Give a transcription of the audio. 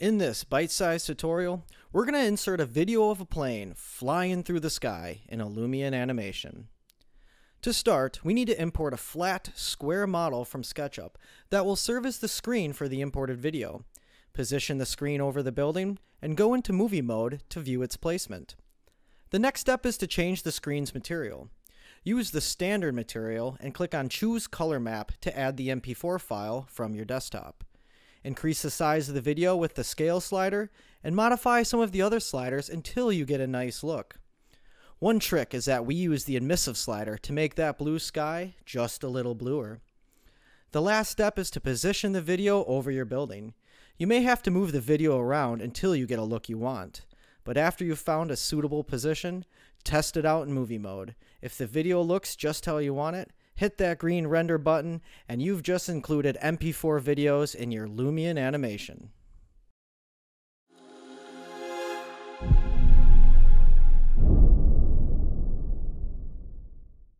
In this bite-sized tutorial, we're going to insert a video of a plane flying through the sky in a Lumion animation. To start, we need to import a flat, square model from SketchUp that will serve as the screen for the imported video. Position the screen over the building, and go into movie mode to view its placement. The next step is to change the screen's material. Use the standard material and click on Choose Color Map to add the MP4 file from your desktop. Increase the size of the video with the scale slider, and modify some of the other sliders until you get a nice look. One trick is that we use the emissive slider to make that blue sky just a little bluer. The last step is to position the video over your building. You may have to move the video around until you get a look you want, but after you've found a suitable position, test it out in movie mode. If the video looks just how you want it, hit that green render button, and you've just included MP4 videos in your Lumion animation.